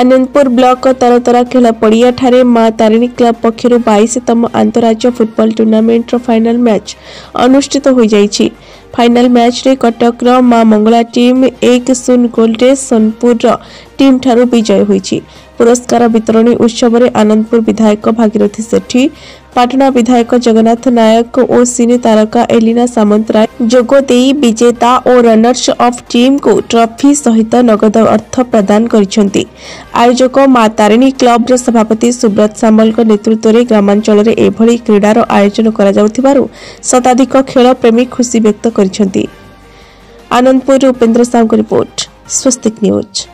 Anandapura block ತರತರ ଖେଳାପଡ଼ିଆଠାରେ ମା Tarini club ପକ୍ଷରୁ ବାଇଶତମ ଆନ୍ତଃରାଜ୍ୟ ଫୁଟବଲ ଟୁର୍ଣ୍ଣାମେଣ୍ଟର ଫାଇନାଲ ମ୍ୟାଚ୍ ଅନୁଷ୍ଠିତ ହୋଇଯାଇଛି फाइनाल मैच्रे कटक माँ मंगला टीम एक शून्य गोल्रे सोनपुर टीम ठार विजय पुरस्कार वितरणी उत्सव में आनंदपुर विधायक भागीरथी सेठी पटना विधायक जगन्नाथ नायक और सिने तारका एलिना सामंतराय जोगदे विजेता और रनर्स अफ टीम को ट्रफी सहित नगद अर्थ प्रदान कर आयोजक माँ तारिणी क्लब्र सभापति सुब्रत सामल नेतृत्व में ग्रामांचल एभली क्रीडार आयोजन कर शताधिक खेल प्रेमी खुशी व्यक्त कर କରିଛନ୍ତି ଆନନ୍ଦପୁରରୁ ଉପେନ୍ଦ୍ର ସାହୁଙ୍କ ରିପୋର୍ଟ ସ୍ୱସ୍ତିକ ନ୍ୟୁଜ୍